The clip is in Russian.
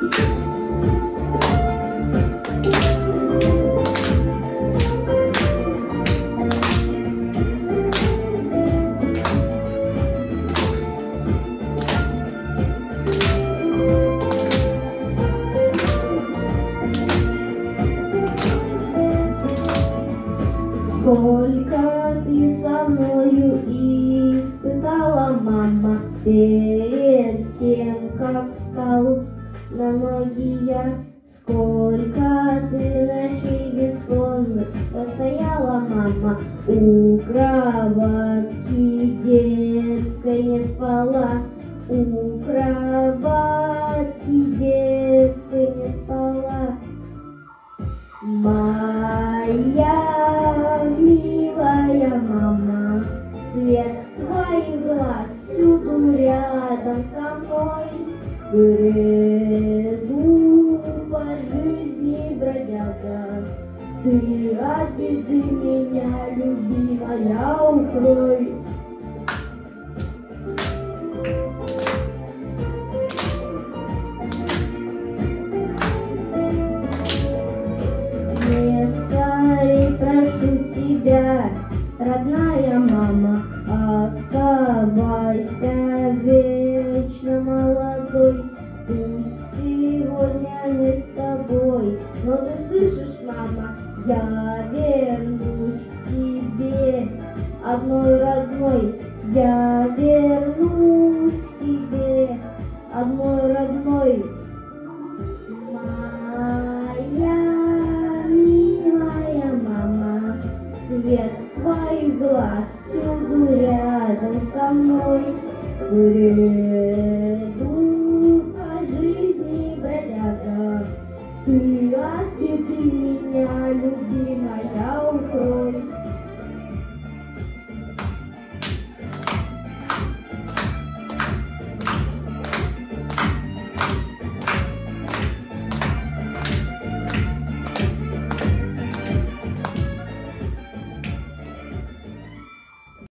Сколько ты со мною испытала, мама, перед тем, как на ноги я. Сколько ты ночей бессонных простояла, мама, у кроватки детской не спала, у кроватки детской не спала. Моя милая мама, свет твоих глаз всюду рядом со мной. Бреду по жизни бродяга, ты от беды меня, любимая, укрой. Не старей, прошу тебя, родная мама, оставайся я вернусь к тебе, одной родной. Я вернусь к тебе, одной родной. Моя милая мама, свет твоих глаз всюду рядом со мной. Бреду по жизни бродяга, ты от беды меня, любимая,